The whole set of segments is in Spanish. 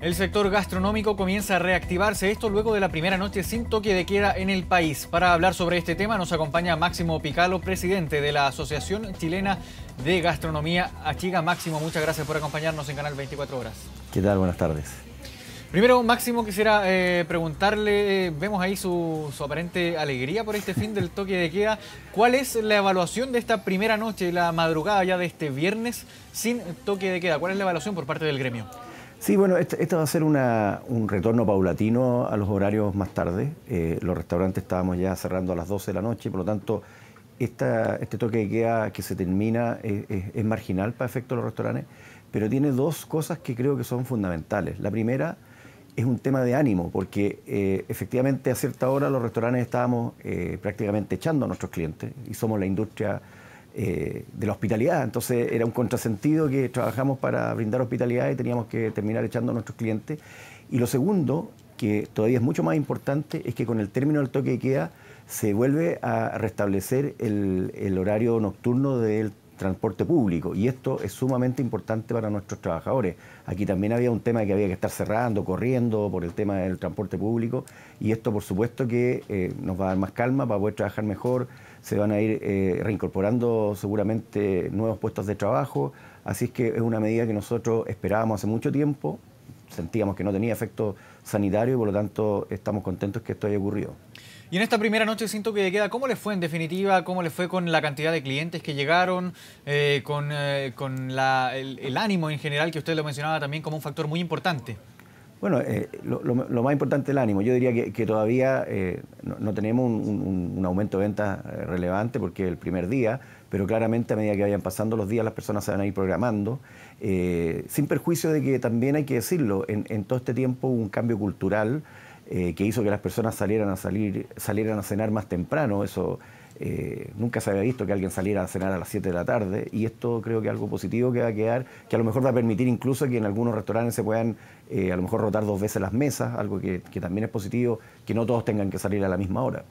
El sector gastronómico comienza a reactivarse, esto luego de la primera noche sin toque de queda en el país. Para hablar sobre este tema nos acompaña Máximo Picalo, presidente de la Asociación Chilena de Gastronomía Achiga. Máximo, muchas gracias por acompañarnos en Canal 24 Horas. ¿Qué tal? Buenas tardes. Primero, Máximo, quisiera eh, preguntarle, vemos ahí su, su, aparente alegría por este fin del toque de queda. ¿Cuál es la evaluación de esta primera noche, la madrugada ya de este viernes sin toque de queda? ¿Cuál es la evaluación por parte del gremio? Sí, bueno, este, esto va a ser un retorno paulatino a los horarios más tarde. Eh, los restaurantes estábamos ya cerrando a las 12 de la noche, por lo tanto, este toque de queda que se termina es, marginal para efecto de los restaurantes, pero tiene dos cosas que creo que son fundamentales. La primera es un tema de ánimo, porque eh, efectivamente a cierta hora los restaurantes estábamos eh, prácticamente echando a nuestros clientes y somos la industria eh, de la hospitalidad. Entonces era un contrasentido que trabajamos para brindar hospitalidad y teníamos que terminar echando a nuestros clientes. Y lo segundo, que todavía es mucho más importante, es que con el término del toque de queda se vuelve a restablecer el, el horario nocturno del transporte público. Y esto es sumamente importante para nuestros trabajadores. Aquí también había un tema que había que estar cerrando, corriendo por el tema del transporte público. Y esto por supuesto que eh, nos va a dar más calma para poder trabajar mejor, se van a ir eh, reincorporando seguramente nuevos puestos de trabajo, así es que es una medida que nosotros esperábamos hace mucho tiempo, sentíamos que no tenía efecto sanitario y por lo tanto estamos contentos que esto haya ocurrido. Y en esta primera noche siento que queda, ¿cómo les fue en definitiva? ¿Cómo les fue con la cantidad de clientes que llegaron? Eh, con, eh, el, ánimo en general, que usted lo mencionaba también como un factor muy importante. Bueno, eh, lo, más importante es el ánimo. Yo diría que, todavía no, tenemos un, aumento de ventas relevante porque el primer día, pero claramente a medida que vayan pasando los días las personas se van a ir programando, sin perjuicio de que también hay que decirlo, en, en todo este tiempo hubo un cambio cultural eh, que hizo que las personas salieran a salir, salieran a cenar más temprano. Eso eh, nunca se había visto que alguien saliera a cenar a las 7 de la tarde y esto creo que es algo positivo que va a quedar, que a lo mejor va a permitir incluso que en algunos restaurantes se puedan eh, a lo mejor rotar dos veces las mesas, algo que también es positivo, que no todos tengan que salir a la misma hora.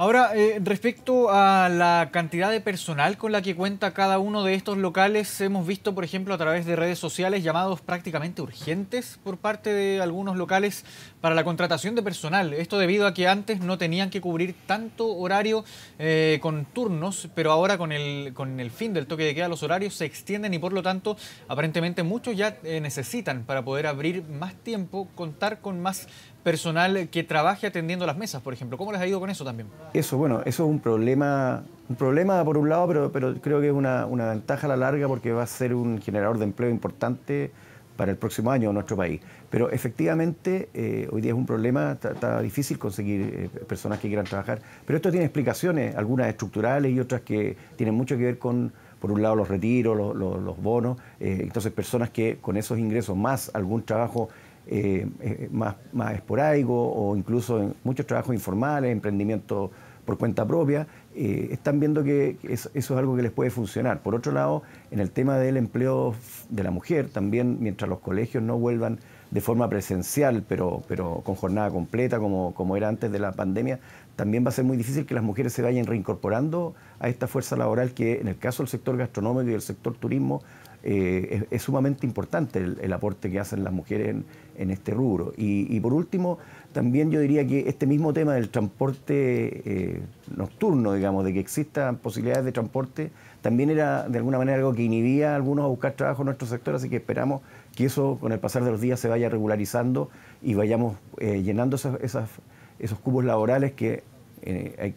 Ahora, eh, respecto a la cantidad de personal con la que cuenta cada uno de estos locales, hemos visto, por ejemplo, a través de redes sociales llamados prácticamente urgentes por parte de algunos locales para la contratación de personal. Esto debido a que antes no tenían que cubrir tanto horario eh, con turnos, pero ahora con el, con el fin del toque de queda los horarios se extienden y por lo tanto aparentemente muchos ya eh, necesitan para poder abrir más tiempo, contar con más personal que trabaje atendiendo las mesas, por ejemplo. ¿Cómo les ha ido con eso también? Eso, bueno, eso es un problema, un problema por un lado, pero, creo que es una, ventaja a la larga porque va a ser un generador de empleo importante para el próximo año en nuestro país. Pero efectivamente, eh, hoy día es un problema, está, difícil conseguir eh, personas que quieran trabajar, pero esto tiene explicaciones, algunas estructurales y otras que tienen mucho que ver con, por un lado, los retiros, los, bonos, eh, entonces personas que con esos ingresos más algún trabajo eh, eh, más, más esporádico o incluso en muchos trabajos informales, emprendimiento por cuenta propia, eh, están viendo que eso, es algo que les puede funcionar. Por otro lado, en el tema del empleo de la mujer, también mientras los colegios no vuelvan de forma presencial, pero, pero con jornada completa, como, como era antes de la pandemia, también va a ser muy difícil que las mujeres se vayan reincorporando a esta fuerza laboral que en el caso del sector gastronómico y del sector turismo eh, es, sumamente importante el, aporte que hacen las mujeres en, este rubro. Y, por último, también yo diría que este mismo tema del transporte eh, nocturno, digamos, de que existan posibilidades de transporte, también era de alguna manera algo que inhibía a algunos a buscar trabajo en nuestro sector, así que esperamos que eso con el pasar de los días se vaya regularizando y vayamos eh, llenando esos cupos laborales que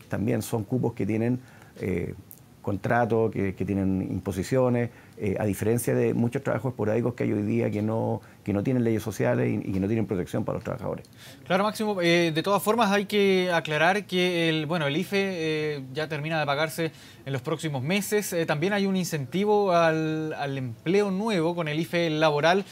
también son cupos que tienen contratos, que, tienen imposiciones, eh, a diferencia de muchos trabajos esporádicos que hay hoy día que no, que no tienen leyes sociales y, que no tienen protección para los trabajadores. Claro, Máximo. Eh, de todas formas, hay que aclarar que el, bueno, el IFE eh, ya termina de pagarse en los próximos meses. también hay un incentivo al, empleo nuevo con el IFE laboral.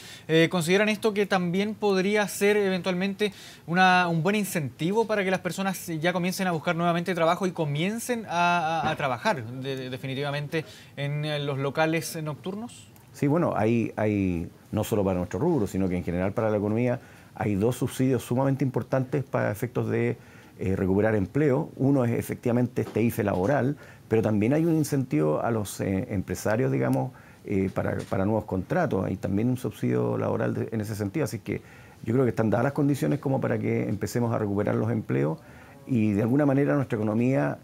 ¿Consideran esto que también podría ser eventualmente una, un buen incentivo para que las personas ya comiencen a buscar nuevamente trabajo y comiencen a, trabajar definitivamente en los locales nocturnos? Sí, bueno, hay, hay no solo para nuestro rubro, sino que en general para la economía hay dos subsidios sumamente importantes para efectos de eh, recuperar empleo. Uno es efectivamente este IFE laboral, pero también hay un incentivo a los eh, empresarios, digamos, eh, para, nuevos contratos. Hay también un subsidio laboral en ese sentido, así que yo creo que están dadas las condiciones como para que empecemos a recuperar los empleos y de alguna manera nuestra economía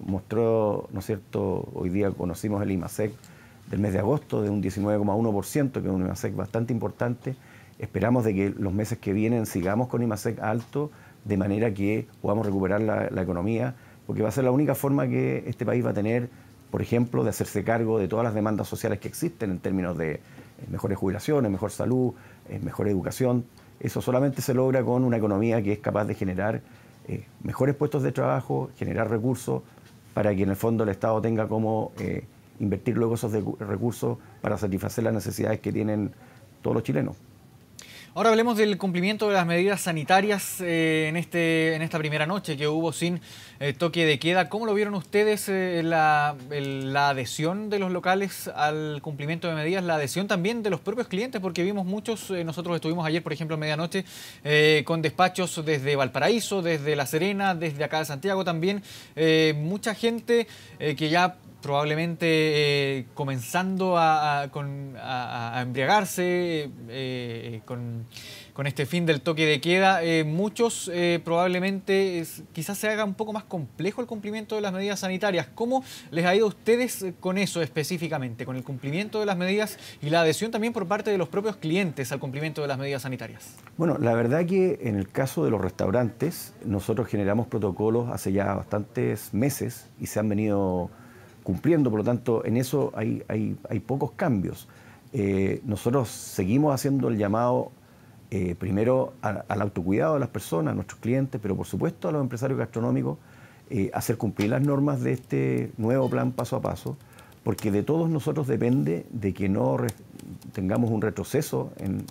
mostró, ¿no es cierto? Hoy día conocimos el IMASEC del mes de agosto de un 19,1%, que es un IMASEC bastante importante. Esperamos de que los meses que vienen sigamos con IMASEC alto, de manera que podamos recuperar la, economía, porque va a ser la única forma que este país va a tener, por ejemplo, de hacerse cargo de todas las demandas sociales que existen en términos de eh, mejores jubilaciones, mejor salud, mejor educación. Eso solamente se logra con una economía que es capaz de generar eh, mejores puestos de trabajo, generar recursos para que en el fondo el Estado tenga como eh, invertir luego esos recursos para satisfacer las necesidades que tienen todos los chilenos. Ahora hablemos del cumplimiento de las medidas sanitarias eh, en, este, en esta primera noche que hubo sin eh, toque de queda. ¿Cómo lo vieron ustedes eh, la, adhesión de los locales al cumplimiento de medidas, la adhesión también de los propios clientes? Porque vimos muchos, nosotros estuvimos ayer, por ejemplo, a medianoche, con despachos desde Valparaíso, desde La Serena, desde acá de Santiago también. mucha gente que ya probablemente eh, comenzando a, embriagarse eh, con, este fin del toque de queda. Eh, muchos probablemente quizás se haga un poco más complejo el cumplimiento de las medidas sanitarias. ¿Cómo les ha ido a ustedes con eso específicamente, con el cumplimiento de las medidas y la adhesión también por parte de los propios clientes al cumplimiento de las medidas sanitarias? Bueno, la verdad que en el caso de los restaurantes, nosotros generamos protocolos hace ya bastantes meses y se han venido cumpliendo, por lo tanto, en eso hay, pocos cambios. Eh, nosotros seguimos haciendo el llamado eh, primero al autocuidado de las personas, a nuestros clientes, pero por supuesto a los empresarios gastronómicos, eh, hacer cumplir las normas de este nuevo plan paso a paso, porque de todos nosotros depende de que no tengamos un retroceso en,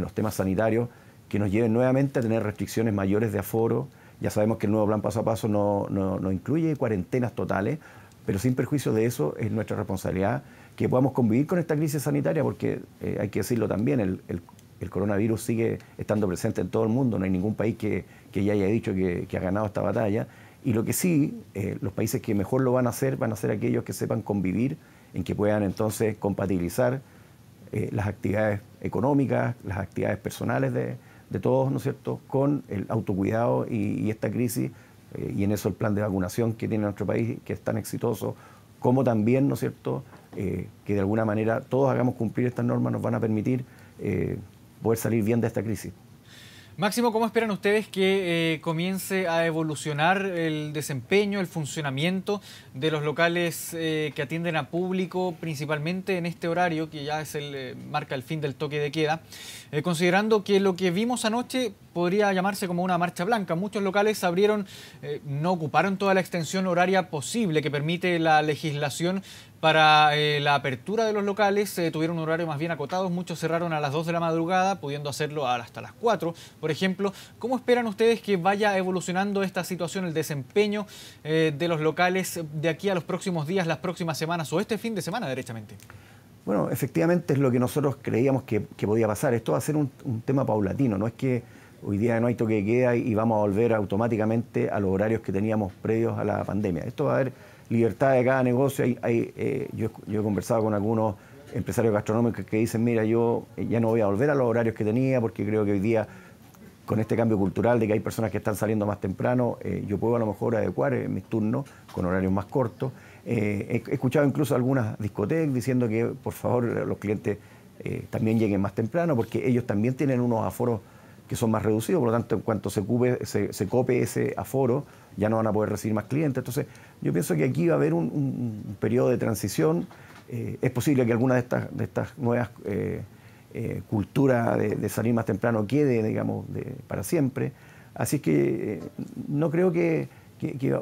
los temas sanitarios que nos lleven nuevamente a tener restricciones mayores de aforo. Ya sabemos que el nuevo plan paso a paso no incluye cuarentenas totales, pero sin perjuicio de eso es nuestra responsabilidad que podamos convivir con esta crisis sanitaria, porque eh, hay que decirlo también, el, coronavirus sigue estando presente en todo el mundo, no hay ningún país que, ya haya dicho que, ha ganado esta batalla, y lo que sí, eh, los países que mejor lo van a hacer van a ser aquellos que sepan convivir, en que puedan entonces compatibilizar eh, las actividades económicas, las actividades personales de, todos, ¿no es cierto?, con el autocuidado y esta crisis eh, y en eso el plan de vacunación que tiene nuestro país, que es tan exitoso, como también, ¿no es cierto?, eh, que de alguna manera todos hagamos cumplir estas normas nos van a permitir eh, poder salir bien de esta crisis. Máximo, ¿cómo esperan ustedes que comience a evolucionar el desempeño, el funcionamiento de los locales que atienden a público, principalmente en este horario que ya es el marca el fin del toque de queda? considerando que lo que vimos anoche podría llamarse como una marcha blanca. Muchos locales abrieron, no ocuparon toda la extensión horaria posible que permite la legislación para eh, la apertura de los locales eh, tuvieron un horario más bien acotado, muchos cerraron a las 2 de la madrugada, pudiendo hacerlo hasta las 4, por ejemplo. ¿Cómo esperan ustedes que vaya evolucionando esta situación, el desempeño eh, de los locales de aquí a los próximos días, las próximas semanas o este fin de semana, derechamente? Bueno, efectivamente es lo que nosotros creíamos que, podía pasar. Esto va a ser un, tema paulatino, no es que hoy día no hay toque de queda y vamos a volver automáticamente a los horarios que teníamos previos a la pandemia. Esto va a haber libertad de cada negocio. Eh, yo, he conversado con algunos empresarios gastronómicos que dicen, mira, yo ya no voy a volver a los horarios que tenía porque creo que hoy día, con este cambio cultural de que hay personas que están saliendo más temprano, eh, yo puedo a lo mejor adecuar eh, mis turnos con horarios más cortos. he escuchado incluso algunas discotecas diciendo que por favor los clientes también lleguen más temprano porque ellos también tienen unos aforos que son más reducidos, por lo tanto, en cuanto se, se, se cope ese aforo, ya no van a poder recibir más clientes. Entonces, yo pienso que aquí va a haber un, periodo de transición. Eh, es posible que alguna de estas, de estas nuevas eh, eh, culturas de, salir más temprano quede, digamos, para siempre. Así que no creo que,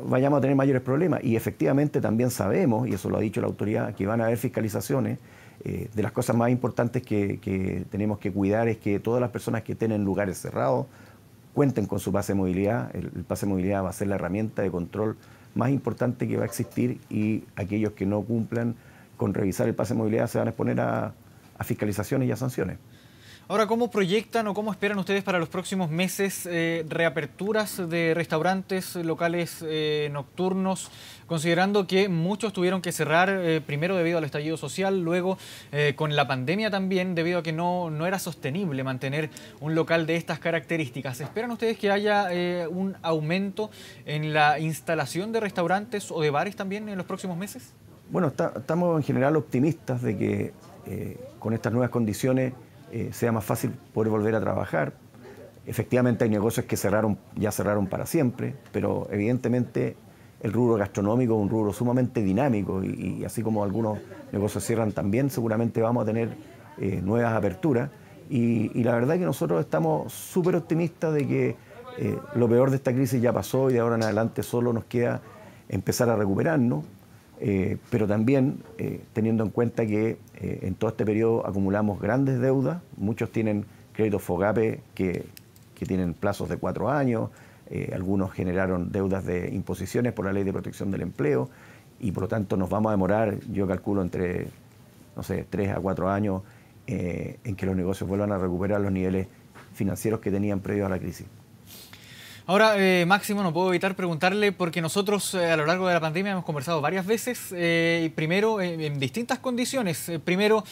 vayamos a tener mayores problemas. Y efectivamente también sabemos, y eso lo ha dicho la autoridad, que van a haber fiscalizaciones. De las cosas más importantes que, tenemos que cuidar es que todas las personas que estén en lugares cerrados cuenten con su pase de movilidad. El, pase de movilidad va a ser la herramienta de control más importante que va a existir y aquellos que no cumplan con revisar el pase de movilidad se van a exponer a, fiscalizaciones y a sanciones. Ahora, ¿cómo proyectan o cómo esperan ustedes para los próximos meses eh, reaperturas de restaurantes, locales eh, nocturnos, considerando que muchos tuvieron que cerrar eh, primero debido al estallido social, luego con la pandemia también, debido a que no, no era sostenible mantener un local de estas características? ¿Esperan ustedes que haya un aumento en la instalación de restaurantes o de bares también en los próximos meses? Bueno, estamos en general optimistas de que con estas nuevas condiciones eh, sea más fácil poder volver a trabajar. Efectivamente hay negocios que cerraron, ya cerraron para siempre, pero evidentemente el rubro gastronómico es un rubro sumamente dinámico y, así como algunos negocios cierran también, seguramente vamos a tener eh, nuevas aperturas. Y, la verdad es que nosotros estamos súper optimistas de que eh, lo peor de esta crisis ya pasó y de ahora en adelante solo nos queda empezar a recuperarnos. Eh, pero también eh, teniendo en cuenta que eh, en todo este periodo acumulamos grandes deudas, muchos tienen créditos FOGAPE que, que tienen plazos de cuatro años, algunos generaron deudas de imposiciones por la ley de protección del empleo y por lo tanto nos vamos a demorar, yo calculo entre, no sé, tres a cuatro años en que los negocios vuelvan a recuperar los niveles financieros que tenían previo a la crisis. Ahora, eh, Máximo, no puedo evitar preguntarle, porque nosotros eh, a lo largo de la pandemia hemos conversado varias veces, eh, primero en distintas condiciones, primero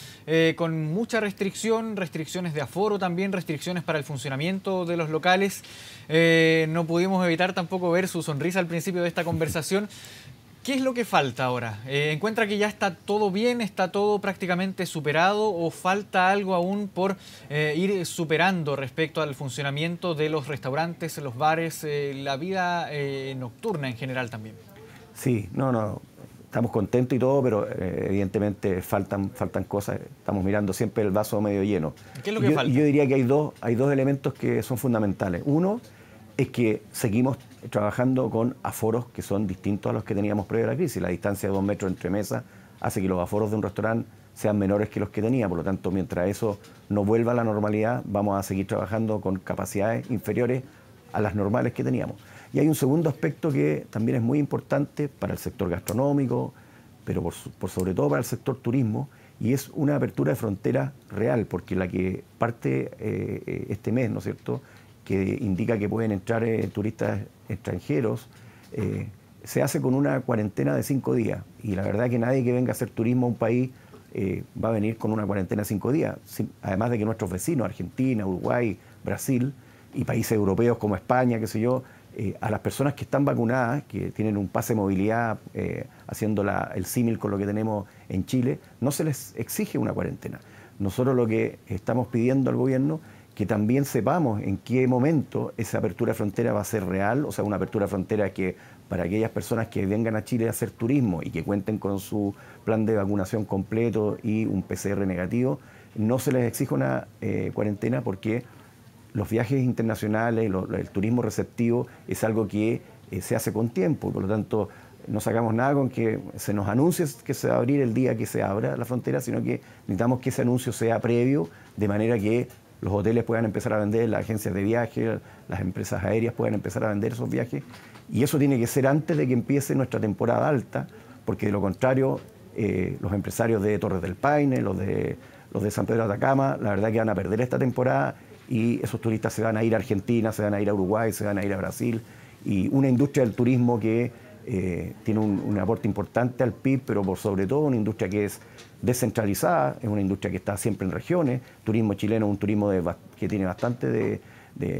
con mucha restricción, restricciones de aforo también, restricciones para el funcionamiento de los locales. no pudimos evitar tampoco ver su sonrisa al principio de esta conversación. ¿Qué es lo que falta ahora? Eh, ¿Encuentra que ya está todo bien, está todo prácticamente superado o falta algo aún por eh, ir superando respecto al funcionamiento de los restaurantes, los bares, eh, la vida nocturna en general también? Sí, no, no, estamos contentos y todo, pero evidentemente faltan, faltan cosas. Estamos mirando siempre el vaso medio lleno. ¿Qué es lo que yo, falta? Yo diría que hay dos, hay dos elementos que son fundamentales. Uno es que seguimos trabajando con aforos que son distintos a los que teníamos previo a la crisis. La distancia de dos metros entre mesas hace que los aforos de un restaurante sean menores que los que tenía. Por lo tanto, mientras eso no vuelva a la normalidad, vamos a seguir trabajando con capacidades inferiores a las normales que teníamos. Y hay un segundo aspecto que también es muy importante para el sector gastronómico, pero por, sobre todo para el sector turismo, y es una apertura de frontera real, porque la que parte eh, eh, este mes, ¿no es cierto?, que indica que pueden entrar eh, turistas extranjeros, eh, se hace con una cuarentena de cinco días. Y la verdad que nadie que venga a hacer turismo a un país eh, va a venir con una cuarentena de cinco días. además de que nuestros vecinos, Argentina, Uruguay, Brasil y países europeos como España, qué sé yo, a las personas que están vacunadas, que tienen un pase de movilidad, haciendo el símil con lo que tenemos en Chile, no se les exige una cuarentena. Nosotros lo que estamos pidiendo al gobierno que también sepamos en qué momento esa apertura de frontera va a ser real, o sea, una apertura de frontera que para aquellas personas que vengan a Chile a hacer turismo y que cuenten con su plan de vacunación completo y un PCR negativo, no se les exige una eh, cuarentena porque los viajes internacionales, el turismo receptivo es algo que eh, se hace con tiempo, por lo tanto no sacamos nada con que se nos anuncie que se va a abrir el día que se abra la frontera, sino que necesitamos que ese anuncio sea previo, de manera que los hoteles puedan empezar a vender, las agencias de viaje, las empresas aéreas puedan empezar a vender esos viajes. Y eso tiene que ser antes de que empiece nuestra temporada alta, porque de lo contrario, eh, los empresarios de Torres del Paine, los de, los de San Pedro de Atacama, la verdad que van a perder esta temporada y esos turistas se van a ir a Argentina, se van a ir a Uruguay, se van a ir a Brasil. Y una industria del turismo que eh, tiene un, aporte importante al PIB, pero por sobre todo una industria que es descentralizada, es una industria que está siempre en regiones, turismo chileno es un turismo que tiene bastante de,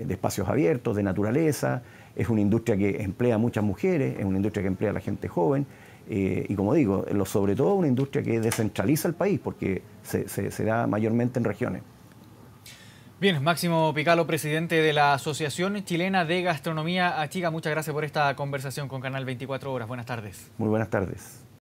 espacios abiertos, de naturaleza, es una industria que emplea a muchas mujeres, es una industria que emplea a la gente joven, eh, y como digo, lo, sobre todo una industria que descentraliza el país, porque se da mayormente en regiones. Bien, Máximo Picalo, presidente de la Asociación Chilena de Gastronomía Achiga, muchas gracias por esta conversación con Canal 24 Horas. Buenas tardes. Muy buenas tardes.